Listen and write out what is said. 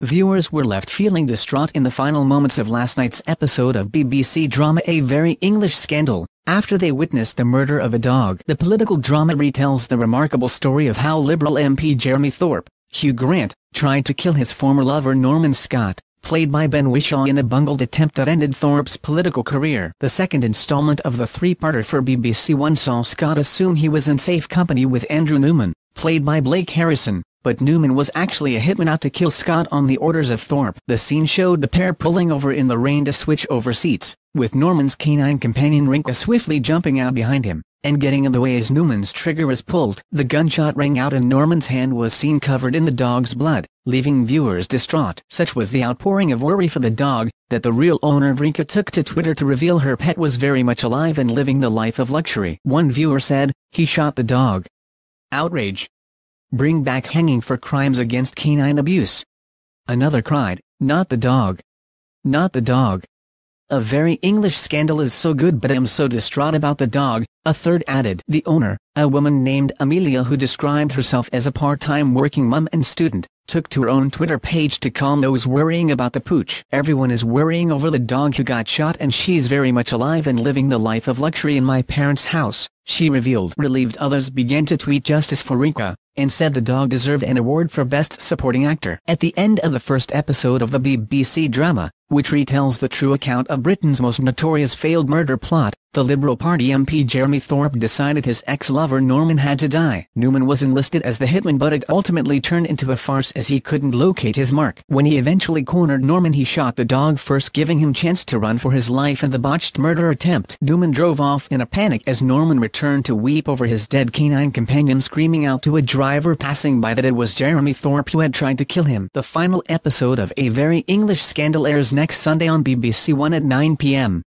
Viewers were left feeling distraught in the final moments of last night's episode of BBC drama A Very English Scandal, after they witnessed the murder of a dog. The political drama retells the remarkable story of how Liberal MP Jeremy Thorpe, Hugh Grant, tried to kill his former lover Norman Scott, played by Ben Whishaw in a bungled attempt that ended Thorpe's political career. The second installment of the three-parter for BBC One saw Scott assume he was in safe company with Andrew Newman, played by Blake Harrison, but Newman was actually a hitman out to kill Scott on the orders of Thorpe. The scene showed the pair pulling over in the rain to switch over seats, with Norman's canine companion Rinka swiftly jumping out behind him, and getting in the way as Newman's trigger was pulled. The gunshot rang out and Norman's hand was seen covered in the dog's blood, leaving viewers distraught. Such was the outpouring of worry for the dog, that the real owner of Rinka took to Twitter to reveal her pet was very much alive and living the life of luxury. One viewer said, he shot the dog. Outrage. Bring back hanging for crimes against canine abuse. Another cried, not the dog. Not the dog. A very English scandal is so good but I'm so distraught about the dog, a third added. The owner, a woman named Amelia who described herself as a part-time working mum and student, took to her own Twitter page to calm those worrying about the pooch. Everyone is worrying over the dog who got shot and she's very much alive and living the life of luxury in my parents' house, she revealed. Relieved others began to tweet justice for Rinka, and said the dog deserved an award for Best Supporting Actor. At the end of the first episode of the BBC drama, which retells the true account of Britain's most notorious failed murder plot, the Liberal Party MP Jeremy Thorpe decided his ex-lover Norman had to die. Newman was enlisted as the hitman but it ultimately turned into a farce as he couldn't locate his mark. When he eventually cornered Norman he shot the dog first giving him chance to run for his life in the botched murder attempt. Newman drove off in a panic as Norman returned to weep over his dead canine companion screaming out to a driver passing by that it was Jeremy Thorpe who had tried to kill him. The final episode of A Very English Scandal airs next Sunday on BBC One at 9 p.m.